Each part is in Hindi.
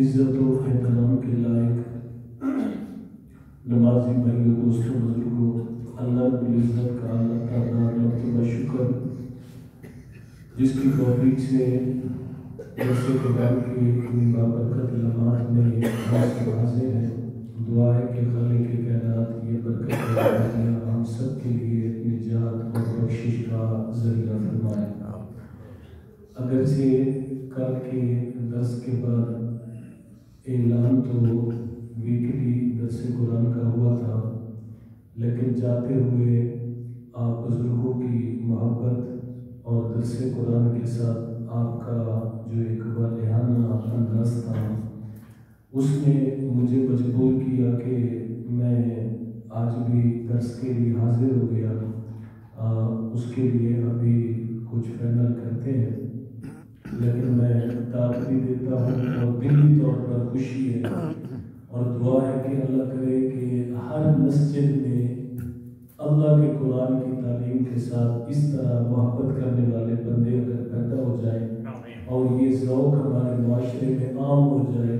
इज्जत व एहतराम के लायक नमाजी भाइयों दोस्तों बुजुर्गों अल्लाह रब्बुल इज़्ज़त का अल्लाह ताला मरतबा शुक्र। जिसकी तौफीक से जैसे कुरान की इतनी बाबरकत लम्हात में हाजिर हैं दुआ है। कि खालिक के कायनात ये बरकत हम सब के लिए निजात और बख्शिश का ज़रिया फरमाए। अगर से कल के दस के बाद ऐलान तो वीकली दस कुरान का हुआ था। लेकिन जाते हुए आप बुज़ुर्गों की मोहब्बत और दरस कुरान के साथ आपका जो एक वालहाना अंदाज था उसने मुझे मजबूर किया कि मैं आज भी दर्स के लिए हाजिर हो गया आ, उसके लिए अभी कुछ फाइनल करते हैं लेकिन मैं दाद भी देता हूँ और दिली तौर पर खुशी है और दुआ है कि अल्लाह करे कि हर मस्जिद में अल्लाह के कुरान की तालीम के साथ इस तरह मोहब्बत करने वाले बंदे अगर पैदा हो जाए और ये ज़ौक हमारे माशरे में आम हो जाए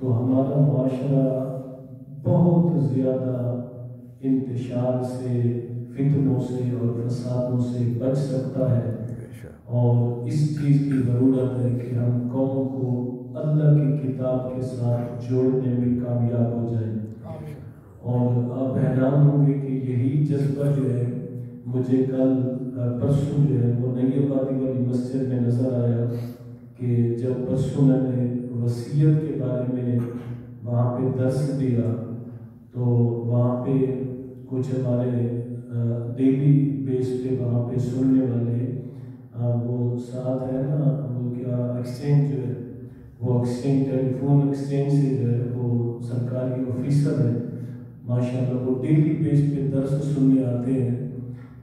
तो हमारा माशरा बहुत ज़्यादा इंतशार से फितनों से और फसादों से बच सकता है। और इस चीज़ की ज़रूरत है कि हम कौम को अल्लाह की किताब के साथ जोड़ने में कामयाब हो जाए। और आप हैरान होंगे कि यही जज्बा जो है, मुझे कल परसों जो है, वो नई आबादी वाली मस्जिद में नज़र आया कि जब परसों मैंने वसीयत के बारे में वहाँ पे दर्स दिया तो वहाँ पे कुछ हमारे डेली बेस पे वहाँ पे सुनने वाले वो साथ है ना, वो क्या एक्सचेंज जो है, वो एक्सचेंज, टेलीफोन एक्सचेंज से जो है, वो सरकारी ऑफिसर है माशाल्लाह, वो डेली बेस पे दर्स सुनने आते हैं।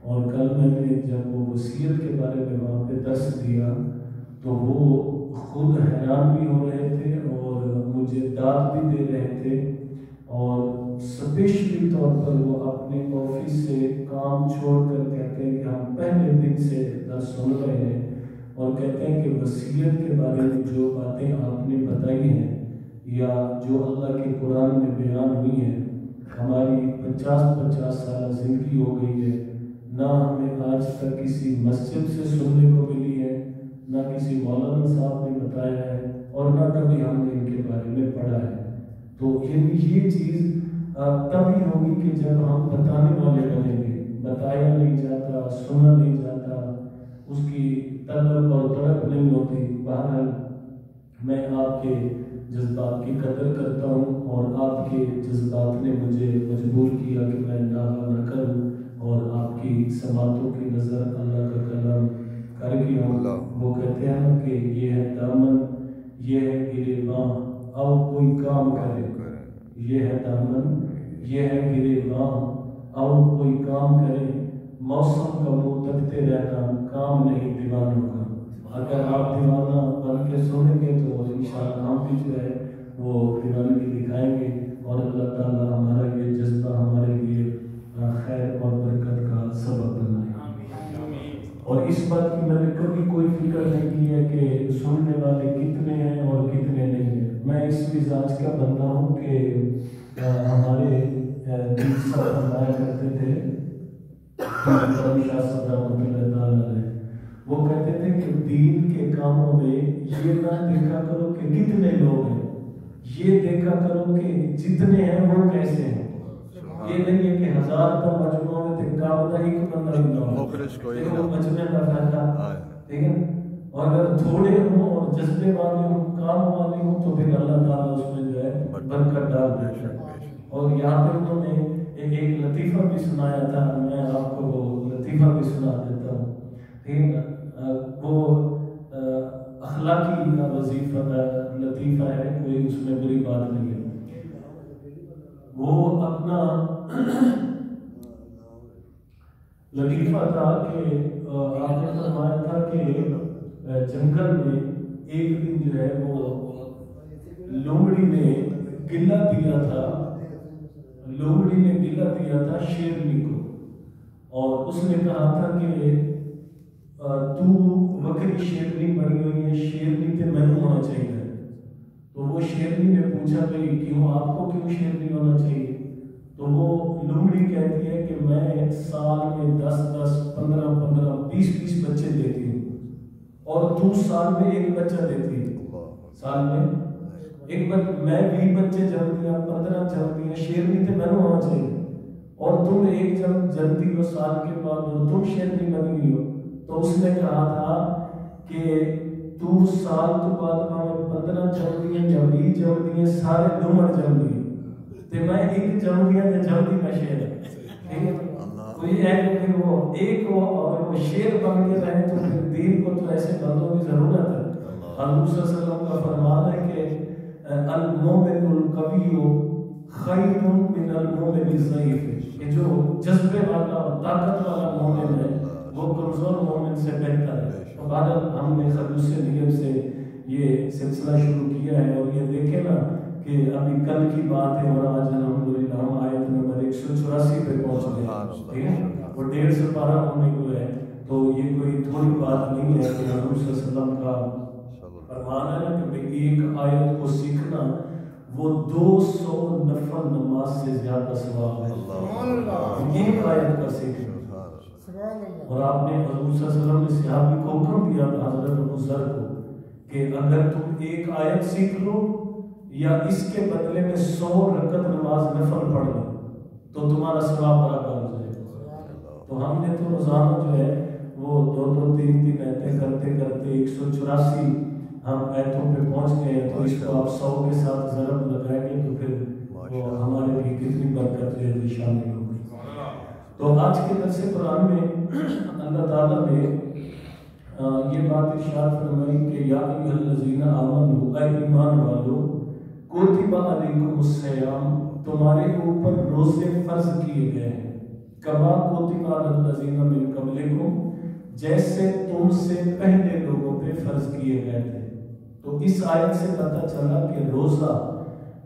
और कल मैंने जब वो वसीयत के बारे में वहाँ पे दर्श दिया तो वो खुद हैरान भी हो रहे थे और मुझे दाद भी दे रहे थे। और स्पेशली तौर पर वो अपने ऑफ़िस से काम छोड़कर कहते हैं कि हम पहले दिन से दर्स सुन रहे हैं और कहते हैं कि वसीयत के बारे में जो बातें आपने बताई हैं या जो अल्लाह के कुरान में बयान हुई हैं हमारी पचास पचास साल ज़िंदगी हो गई है। ना हमें आज तक किसी मस्जिद से सुनने को मिली है, ना किसी मौलाना साहब ने बताया है और ना कभी हमने इनके बारे में पढ़ा है। तो ये ये चीज़ तभी होगी कि जब हम बताने वाले बनेंगे। बताया नहीं जाता, सुना नहीं जाता, उसकी तलब और तड़प नहीं होती। बहरहाल, मैं आपके जज्बात की कदर करता हूँ और आपके जज्बात ने मुझे मजबूर किया कि मैं नागा न करूँ और आपकी समातों की नज़र अल्लाह का कलाम कर गया वो कहते हैं कि ये है दामन ये है गिरेबान अब कोई काम करे। ये है दामन ये है गिरेबान अब कोई काम करे। मौसम का मुँह तकते रहना काम नहीं दीवानों का। अगर आप दीवाना बन के सुनेंगे तो इंशाल्लाह हम भी जो है, वो दीवानगी दिखाएँगे। और अल्लाह ताला हमारा ये जज्बा हमारे लिए खैर और बरकत का सबब बनाए। और इस बात की मैंने कभी कोई फ़िक्र नहीं की है कि सुनने वाले कितने हैं और कितने नहीं हैं। मैं इस मिजाज का बंदा हूँ कि हमारे दिल सब फरमाया करते थे सदा वो कहते थे कि दीन के कामों में ये ना देखा करो कि कितने लोग हैं। ये देखा करो कि जितने हैं वो कैसे हैं। ये नहीं है कि हज़ार का मजमुआ में तिनका होता एक बंदा वो मजमे का फ़ायदा। ठीक है? और अगर थोड़े हों और जज्बे वाले हों काम वाले हों तो फिर अल्लाह ताला उसमें जो है बरकत डाल देता और यहाँ पे उन्होंने एक एक लतीफ़ा भी सुनाया था मैं आपको वो लतीफ़ा भी सुना देता हूँ। ठीक है? वो अखलाकी वजीफा लतीफ़ा है, कोई उसमें बुरी बात नहीं है। वो अपना लतीफ़ा था कि आपने फरमाया था कि जंगल में एक दिन जो है वो लोमड़ी ने गिला दिया था। लोमड़ी ने गिला दिया था शेरनी को। और उसने कहा था कि तू बकरी शेरनी बनी हुई है शेरनी पे मैनू होना चाहिए। तो वो शेरनी ने पूछा भाई क्यों, आपको क्यों शेरनी होना चाहिए? तो वो लोमड़ी कहती है कि मैं साल में दस दस, पंद्रह पंद्रह, बीस बीस बच्चे देती हूँ। और तू साल में एक बच्चा देती है। साल में? एक बच, मैं भी बच्चे जन्म दिया, पंद्रह जन्म दिया शेरनी थे मैंने होना चाहिए। और तुम एक जन्म जल्दी हो साल के बाद और तुम शेरनी बनी हुई हो। तो उसने कहा था कि तू साल तो बाद में पंद्रह जन्म दिए या भी जन्म दिए सारे जन्म दिए ते मैं एक जन्म दिया ते जल्दी मैं शेर। ठीक है? अल्लाह। कोई है कि फिर वो एक हो और वो शेर बन के रहे तो फिर दीन को तो ऐसे बंदों की ज़रूरत है। हजूर वसल्लम का फरमान है कि अल मोमिनुल कवियो खैरुन मिन अल मोमिनिज ज़ईफ। कि जो जज्बे वाला और ताकत वाला से बेहतर है। तो बाद हमने खलूस नियम से ये सिलसिला शुरू किया है और ये देखे ना कि अभी कल की बात है और आज अल्हम्दुलिल्लाह हम आयत नंबर एक सौ चौरासी पे पहुँच गए। ठीक है? वो डेढ़ सौ पारा होने को है तो ये कोई थोड़ी बात नहीं है कि अलैहि वसल्लम का फरमान है ना कि एक आयत को सीखना वो 200 नफल नमाज़ से ज़्यादा सवाब है। एक आयत का सीखना। और आपने हजूर ने सहाबी को हुक्म दिया था हज़रत अबू जर को कि अगर तुम एक आयत सीख लो या इसके बदले में सौ रकत नमाज़ नफल पढ़ लो तो तुम्हारा सवाब बराबर हो जाएगा। तो हमने तो रोज़ाना जो है वो दो दो तीन तीन ऐते करते करते एक सौ चौरासी हम ऐतों पे पहुँच गए हैं तो इसको आप सौ के साथ जरब लगाएँगे तो फिर वो हमारे लिए कितनी बरकत जो है शामिल होगी। तो आज के दरस कुरान में, अल्लाह ताला ने ये बात इरशाद फरमाई कि या अय्युहल्लज़ीना आमनू, ऐ ईमान वालो, कुतिबा अलैकुमुस्सियाम तुम्हारे ऊपर रोज़े फ़र्ज़ किए गए हैं। कमा कुतिबा अलल्लज़ीना मिन कबलिकुम जैसे तुमसे पहले लोगों पे फ़र्ज़ किए गए थे। तो इस आयत से पता चला कि रोजा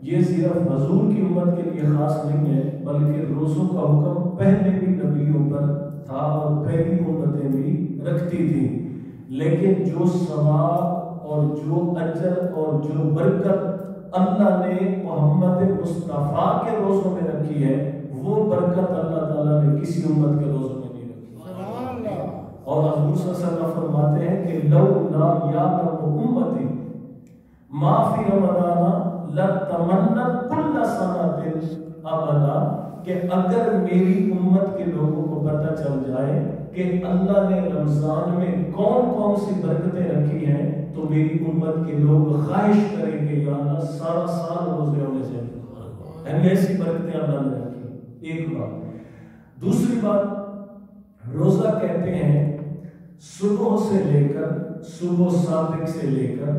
ये सिर्फ़ हजूर की उम्मत के लिए खास नहीं है बल्कि रोजों का हुक्म पहले भी नबियों पर था और पहली उम्मतें भी रखती थी। लेकिन जो सवाब और जो अजर और जो बरकत अल्लाह ने मोहम्मद मुस्तफ़ा के रोजों में रखी है वो बरकत अल्लाह ताला ने किसी उम्मत के रोजों में नहीं रखी। और हजूर फरमाते हैं कि लौ ला यालम उम्मती मा फ़ी रमदाना अबदा कि अगर मेरी उम्मत के लोगों को पता चल जाए कि अल्लाह ने रमज़ान में कौन कौन सी बरकतें रखी हैं तो मेरी उम्मत के लोग ख्वाहिश करेंगे या अल्लाह सारा साल रोज़े होने यानी ऐसी बरकतें अल्लाह ने रखी एक बात। दूसरी बात रोजा कहते हैं सुबह से लेकर सुबह सादिक से लेकर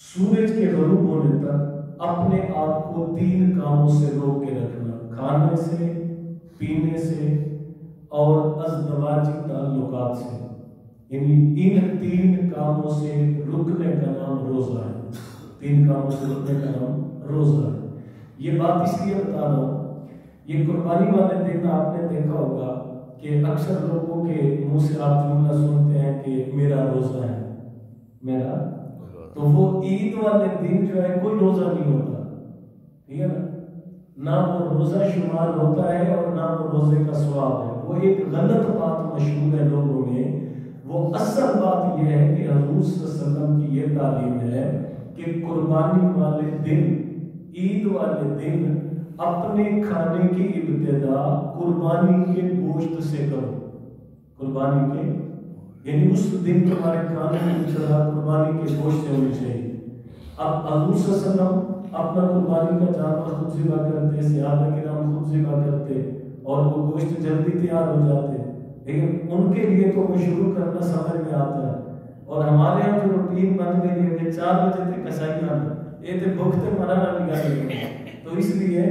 सूरज के गरूब होने तक अपने आप को तीन कामों से रोक के रखना, खाने से, पीने से और अजदवाजी ताल्लुकात से। यानी इन तीन कामों से रुकने का नाम रोजा है। तीन कामों से रुकने का नाम रोजा है। ये बात इसलिए बता रहा हूँ, ये कुर्बानी वाले दिन आपने देखा होगा कि अक्सर लोगों के मुँह से आप जुमला सुनते हैं कि मेरा रोजा है। मेरा तो वो ईद वाले दिन जो है, कोई रोजा नहीं होता। ठीक है ना? ना वो रोजा शुमार होता है और ना वो रोज़े का स्वाब है। वो एक गलत बात मशहूर है लोगों में। वो असल बात यह है कि हजूर सल्लम की ये तालीम है कि कुर्बानी वाले दिन, ईद वाले दिन अपने खाने की इब्तदा कुर्बानी के गोश्त से करो। कुर्बानी के यानी उस दिन तुम्हारे खाने की इब्तदा कुर्बानी के गोश्त होनी चाहिए अब सल्लम अपना कुर्बानी का जानवर खुद जिबा करते सियादा के नाम खुद जिबा करते, और वो गोश्त जल्दी तैयार हो जाते। लेकिन उनके लिए तो वो शुरू करना समझ में आता है। और हमारे यहाँ जो रूटीन बन गई है कि चार बजे तक कसाई ये तो भुगते मरा ना निकालेंगे तो इसलिए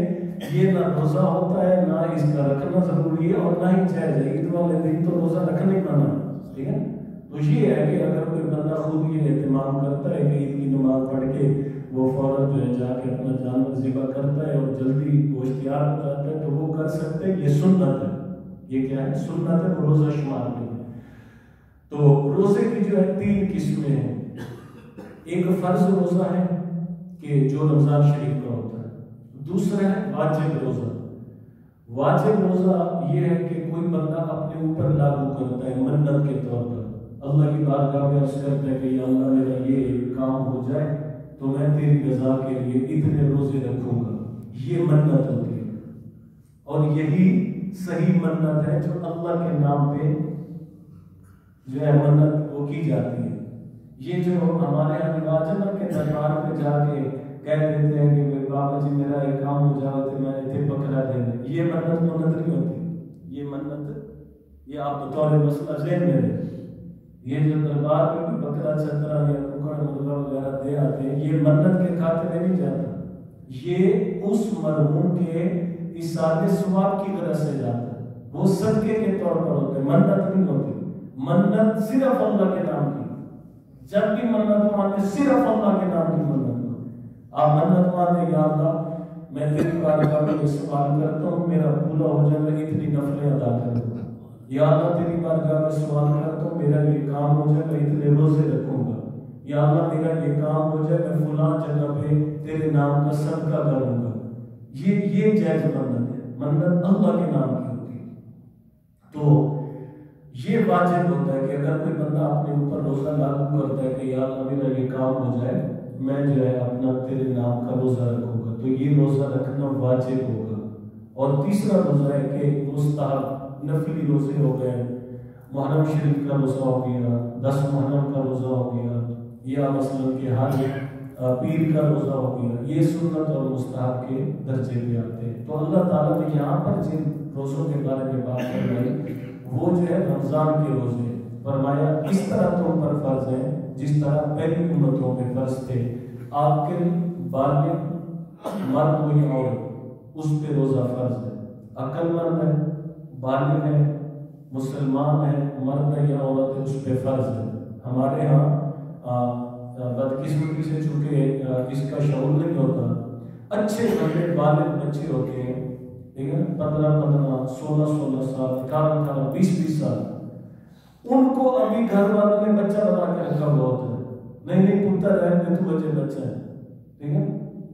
ये ना रोजा होता है, ना इसका रखना ज़रूरी है, और ना ही जायज़ है ईद वाले दिन तो रोजा रखना ही मना। ठीक है। तो ये है कि अगर कोई बंदा खुद ये एहतमाम करता है कि ईद की नमाज़ पढ़ के वो फ़ौरन जो है जाके अपना जानवर जिबा करता है और जल्दी गोश्त तैयार हो जाता है तो वो कर सकते हैं। ये सुन्नत है। ये क्या है? सुन्नत है रोजा शुमार नहीं तो रोज़े की जो है तीन किस्में हैं। एक फ़र्ज़ रोजा है कि जो रमज़ान शरीफ का होता है। दूसरा है वाजिब रोजा। वाजिब रोजा ये है कि कोई बंदा अपने ऊपर लागू करता है मन्नत के तौर पर। अल्लाह की बारगाह में अर्ज़ करता है कि अल्लाह, मेरा ये काम हो जाए तो मैं तेरी रजा के लिए इतने रोज़े रखूँगा। ये मन्नत होती है। और यही सही मन्नत है जो अल्लाह के नाम पे जो है मन्नत वो की जाती है। ये जो हमारे यहाँ रिवाज के दरबार पे जाके कह देते हैं कि बाबा जी, मेरा एक काम हो जाए तो मैं इतने बकरा देना ये मन्नत मन्नत नहीं होती। ये मन्नत, ये आप बतौर मसला जहन में ये जो दरबार में कोई बकरा चतरा या कुकड़ मुर्गा वगैरह दे आते हैं, ये मन्नत के खाते में नहीं जाता। ये उस मरहूम के इसाले स्वाब की तरह से जाता है। वो सदके के तौर पर होते मन्नत नहीं होती। मन्नत सिर्फ़ अल्लाह के नाम की। जब भी मन्नत मांगे सिर्फ़ अल्लाह के नाम की मन्नत। आप मन्नत मांगे या मैं तेरी बारगाह में सवाल करता हूँ मेरा पूरा हो जाए मैं इतनी नफलें अदा कर या अल्लाह तेरी बारगाह में सवाल करता हूँ मेरा ये काम हो जाए मैं इतने रोज़े रखूँगा या अल्लाह मेरा ये काम हो जाए मैं फुला जगह पे तेरे नाम का सदका करूँगा ये ये जायज़ मन्नत है मन्नत अल्लाह के नाम की होती है तो ये वाजिब होता है कि अगर कोई बंदा अपने ऊपर रोजा लागू करता है कि यार मेरा ये काम हो जाए मैं जो है अपना तेरे नाम का रोजा रखूँगा। तो ये रोजा रखना वाजिब होगा। और तीसरा रोजा है कि मुस्ताहब नफली रोज़े हो गए। मुहर्रम शरीफ का रोजा हो गया, दस मुहर्रम का रोजा हो गया, या मसलन के हर पीर का रोजा हो गया। ये सुन्नत और मुस्ताहब के दर्जे पे आते हैं। तो अल्लाह ताला ने यहाँ पर जिन रोजों के बारे में बात करवाई, वो जो है रमज़ान के रोज़े फरमाया, इस तरह तुम पर फ़र्ज़ है जिस तरह पहली उम्मतों में फ़र्ज़ थे, आपके बालिग मर्द हुई औरत उस पे रोजा फ़र्ज़ है। अक्लमंद है बालिग है, मुसलमान है, मर्द है या औरत है, उस पे फ़र्ज़ है। हमारे यहाँ बदकिस्मती से चूँकि इसका शौर नहीं होता, अच्छे बड़े बालिग बच्चे होते हैं, ठीक है पंद्रह पंद्रह, सोलह सोलह साल अठारह अठारह बीस बीस साल। उनको अभी घर वालों ने बच्चा बना के रखा हुआ होता है। नहीं नहीं, पुत्र है तू बच्चे, बच्चा है। ठीक है?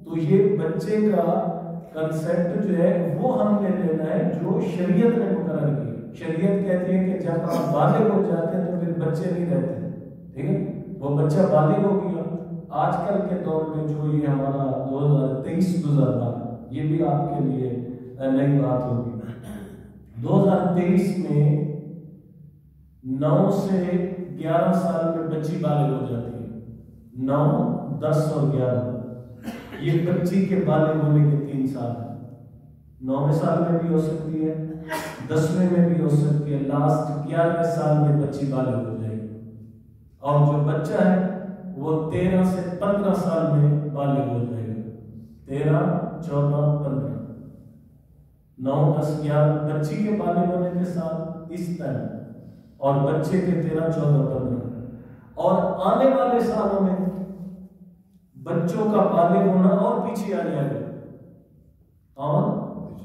तो ये बच्चे का कंसेप्ट जो है, वो हमने लेना है, जो शरीयत ने मुकर की। शरीयत कहती है कि जब आप बालिग हो जाते हैं तो फिर बच्चे नहीं रहते। ठीक है? वो बच्चा बालिग हो गया। आजकल के दौर में जो ये हमारा 2023 2012 ये भी आपके लिए नई बात होगी। 2023 में 9 से 11 साल में बच्ची बालिग हो जाती है। 9 10 और 11 ये बच्ची के बालिग होने के तीन साल है। नौवें साल में भी हो सकती है, दसवें में भी हो सकती है, लास्ट ग्यारहवें साल में बच्ची बालिग हो जाएगी। और जो बच्चा है, वो तेरह से पंद्रह साल में बालिग हो जाएगा। तेरह, चौदह, पंद्रह। नौ, दस, ग्यारह बच्ची के बालिग होने के साथ इस तरह। और बच्चे के तेरह, चौदह, पंद्रह। और आने वाले सालों में बच्चों का बालिग होना और पीछे आ जाएगा और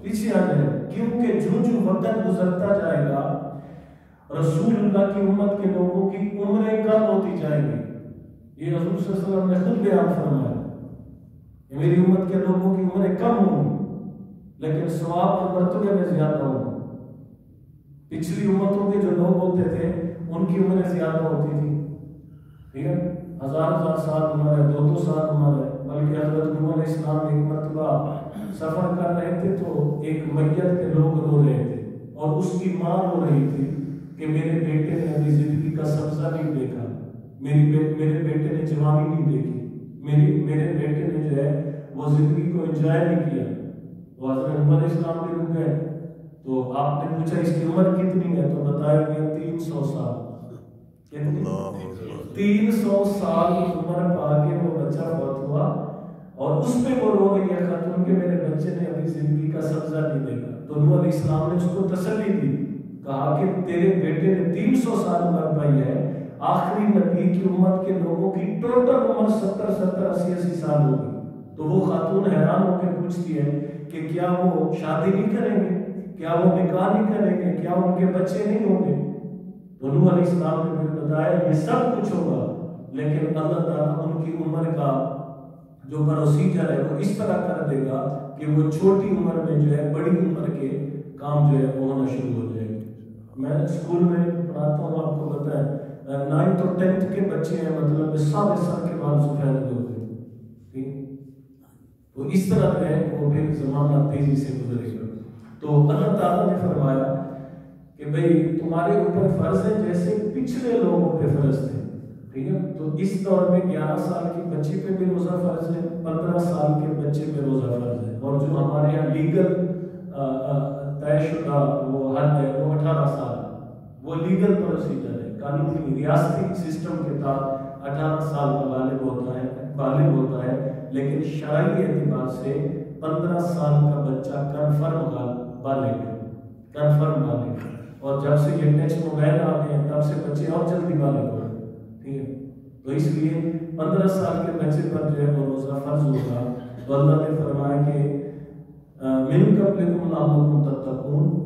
पीछे आ जाएगा क्योंकि जो जो वक्त गुजरता जाएगा, रसूलुल्लाह की उम्मत के लोगों की उम्रें कम होती जाएँगी? ये रसूल ने खुद बयान फरमाया। मेरी उम्मत के लोगों की उम्रें कम होंगी, लेकिन स्वाब और मर्तबे में ज़्यादा होगा। पिछली उम्मतों के जो लोग होते थे उनकी उम्र ज़्यादा होती थी। ठीक है? हज़ार हज़ार साल उम्र है दो दो साल उम्र है बल्कि हज़रत इस्लाम एक मरतबा सफ़र कर रहे थे तो एक मैयत के लोग रो रहे थे और उसकी माँ रो रही थी कि मेरे बेटे ने अभी ज़िंदगी का सब्जा नहीं देखा मेरी बे, मेरे बेटे ने जवानी नहीं देखी मेरी मेरे बेटे ने जो है वो ज़िंदगी को एंजॉय नहीं किया। वो हज़रत उमर इस्लाम भी रुक गए तो आपने पूछा इसकी उम्र कितनी है? तो बताया गया तीन सौ साल। कितनी? तीन सौ साल की उम्र पाके वो बच्चा बहुत हुआ और उस पे वो रो रही है खातून के मेरे बच्चे ने अभी ज़िंदगी का सब्जा नहीं देखा। तो नूह इस्लाम ने उसको तसल्ली दी कहा कि तेरे बेटे ने 300 साल उम्र पाई है आखिरी नबी की उम्मत के लोगों की टोटल उम्र 70 70 80 80 साल होगी। तो वो खातून हैरान होकर पूछती है कि क्या वो शादी नहीं करेंगे? क्या वो निकाह नहीं करेंगे? क्या उनके बच्चे नहीं होंगे? नूह इस्लाम ने फिर बताया, ये सब कुछ होगा, लेकिन अल्लाह ताला उनकी उम्र का जो प्रोसीजर है, वो इस तरह कर देगा कि वो छोटी उम्र में जो है, बड़ी उम्र के काम जो है, वो होना शुरू हो जाएँगे। मैं स्कूल में पढ़ाता हूँ, आपको पता है नाइन्थ और टेंथ के बच्चे हैं मतलब सारे साल के बाद सफ़ेद होते ठीक? तो इस तरह जो है, वो फिर जमाना तेज़ी से गुजरेगा। तो अल्लाह ताला ने फरमाया कि भाई, तुम्हारे ऊपर फ़र्ज़ है जैसे पिछले लोगों पे फ़र्ज़ थे। ठीक है? तो इस दौर में 11 साल की बच्ची पे भी रोजा फ़र्ज़ है 15 साल के बच्चे पे रोजा फ़र्ज़ है। और जो हमारे यहाँ लीगल तयशुदा, वो हद है, वो 18 साल, वो लीगल प्रोसीजर है, कानूनी रियासती सिस्टम के तहत 18 साल का बालिग होता है, बालिग होता है, लेकिन शराई एतबार से 15 साल का बच्चा कन्फर्म बालिग कन्फर्म बालिग और जब से ये टच मोबाइल आ गए तब से बच्चे और जल्दी बालिग हो ठीक है? तो इसलिए पंद्रह साल के बच्चे पर जो है वो रोजा फ़र्ज़ होगा। तो अल्लाह ने फरमाया कि मिन कबलिकुम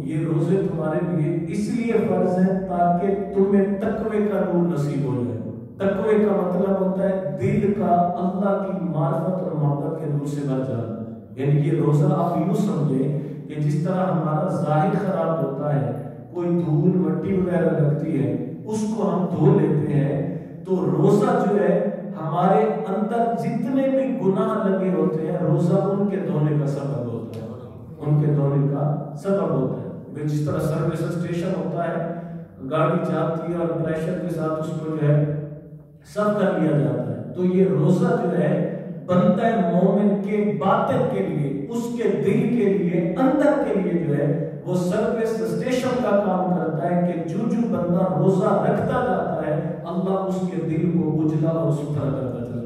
ये रोज़े तुम्हारे लिए इसलिए फ़र्ज़ है ताकि तुम्हें तकवे का नूर नसीब हो जाए। तकवे का मतलब होता है दिल का अल्लाह की मार्फत और मोहब्बत के नूर से भर जाना। यानी ये रोजा आप यूँ समझे कि जिस तरह हमारा ज़ाहिर खराब होता है, कोई धूल मट्टी वगैरह लगती है, उसको हम धो लेते हैं तो रोजा जो है, हमारे अंदर जितने भी गुनाह लगे होते हैं, रोजा उनके धोने का सबब होता है। उनके धोने का सबब होता है। जिस तरह सर्विस स्टेशन होता है, गाड़ी जाती है और प्रेशर के साथ उसको जो है, सब कर लिया जाता है। तो ये रोजा जो है बनता है मोमिन के बातें के लिए, उसके दिल के लिए, अंदर के लिए जो है, वो सर्विस स्टेशन का काम करता है कि जो जो बंदा रोजा रखता जाता है, अल्लाह उसके दिल को उजला और सुथरा करता चला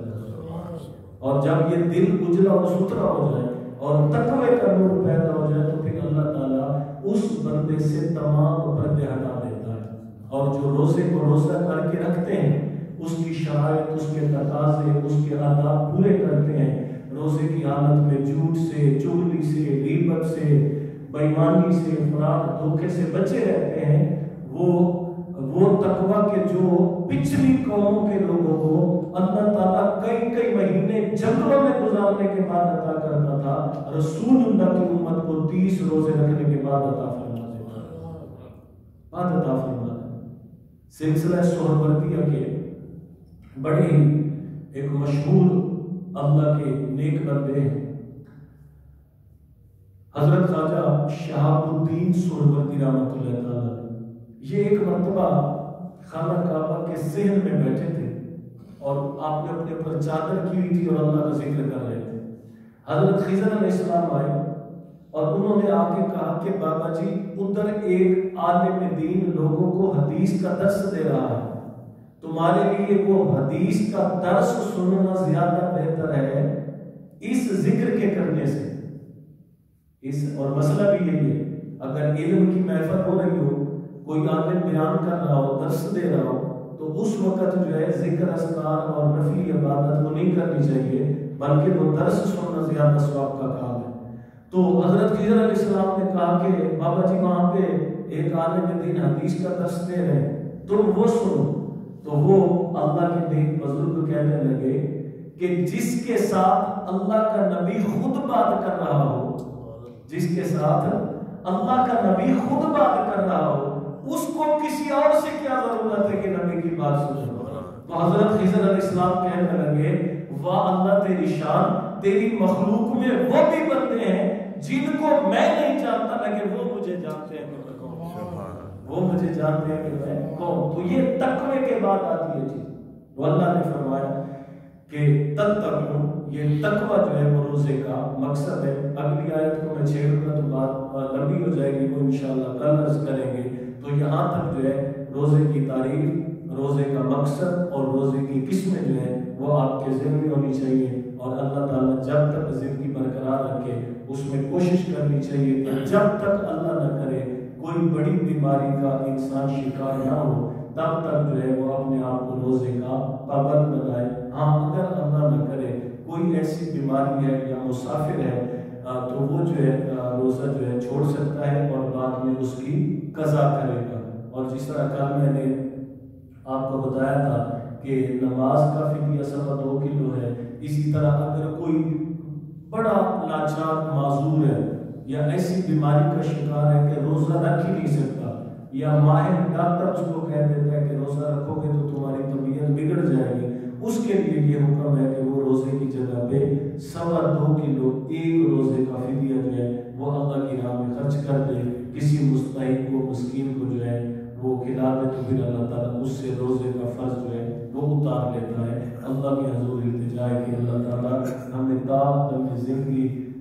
और जब ये दिल उजला और सुथरा हो जाए और तकवे का नूर पैदा हो जाए तो फिर अल्लाह ताला उस बंदे से तमाम पर्दे हटा देता है। और जो रोज़े को रोजा करके रखते हैं उसकी शरायत उसके तकाजे, उसके आदाब पूरे करते हैं। रोज़े की हालत में झूठ से, चुगली से रीबत से, बेईमानी से फराद धोखे से बचे रहते हैं। वो वो तकवा के जो पिछली कौमों के लोगों को अल्लाह ताला कई कई महीने जंगलों में गुजारने के बाद अता करता था, रसूलुल्लाह की उम्मत को 30 रोज़े रखने के बाद अता फरमा बाद अता फरमा सिलसिला सोहरवर्दिया के बड़े एक मशहूर अल्लाह के नेक बंदे हैं। हज़रत ख्वाजा शहाबुद्दीन सोहरवर्दी रहमत ये एक मरतबा खाना काबा के सहन में बैठे थे और आपने अपने ऊपर चादर की हुई थी और अल्लाह का ज़िक्र कर रहे थे। हज़रत खिजर इस्लाम आए और उन्होंने आके कहा कि बाबा जी, उधर एक आलिम दीन लोगों को हदीस का दर्श दे रहा है। तुम्हारे लिए वो हदीस का दर्श सुनना ज़्यादा बेहतर है इस ज़िक्र के करने से। इस, और मसला भी यही है, अगर इल्म की महफल हो रही हो, कोई आलिम बयान कर रहा हो, दर्श दे रहा हो तो उस वक्त जो है ज़िक्र अस्कार और नफी इबादत वो नहीं करनी चाहिए, बल्कि वो दर्श सुनना ज़्यादा स्वाब का काम है। तो हज़रत इस्लाम ने कहा कि, बाबा जी वहाँ पे एक आलिम दिन हदीस का दर्श दे रहे हैं, तुम वो सुनो। तो वो अल्लाह के नेक बुज़ुर्ग कहने लगे कि जिसके साथ अल्लाह का नबी खुद बात कर रहा हो जिसके साथ अल्लाह का नबी खुद बात कर रहा हो उसको किसी और से क्या ज़रूरत है कि नबी की बात सुने? तो हज़रत खिजर इस्लाम कहने लगे वाह अल्लाह तेरी शान तेरी मखलूक में वो भी बंदे हैं जिनको मैं नहीं जानता लेकिन वो मुझे जानते हैं वो मुझे जानते हैं कि मैं तो ये तकवे के बाद आती है चीज़। तो अल्लाह ने फरमाया कि तब तक ये तकवा जो है वो रोज़े का मकसद है। अगली आयत को मैं छेड़ूँगा तो बात लंबी हो जाएगी, वो इंशाल्लाह कल अर्ज़ करेंगे। तो यहाँ तक जो है रोज़े की तारीफ़, रोज़े का मकसद और रोज़े की किस्में जो है वो आपके जहन में होनी चाहिए और अल्लाह ताला जब तक ज़िंदगी बरकरार रखे, उसमें कोशिश करनी चाहिए कि जब तक अल्लाह न करे कोई बड़ी बीमारी का इंसान शिकार ना हो, तब तक जो है वो अपने आप को रोज़े का पाबंद बनाए। हाँ अगर अल्लाह न करे, कोई ऐसी बीमारी है या मुसाफिर है तो वो जो है रोज़ा जो है छोड़ सकता है और बाद में उसकी कज़ा करेगा। और जिस तरह कल मैंने आपको बताया था कि नमाज़ का फिदिया सवा दो किलो है, इसी तरह अगर कोई बड़ा लाचार, माजूर है या ऐसी बीमारी का शिकार है कि रोज़ा रख ही नहीं सकता, या माहिर डॉक्टर उसको कह देता है कि रोजा रखोगे तो तुम्हारी तबीयत बिगड़ जाएगी। उसके लिए ये हुक्म है कि वो रोज़े की जगह पे सवा दो किलो एक रोज़े का फिदिया जो है, वो अल्लाह की राह में खर्च कर दे। किसी मुस्तक को, मुस्किन को जो है, वो खिला दे तो फिर अल्लाह ताला उससे रोज़े का फ़र्ज़ जो है, वो उतार लेता है। अल्लाह की हजूर इल्तिजा है कि अल्लाह ताला हमें दावत अपनी ज़िंदगी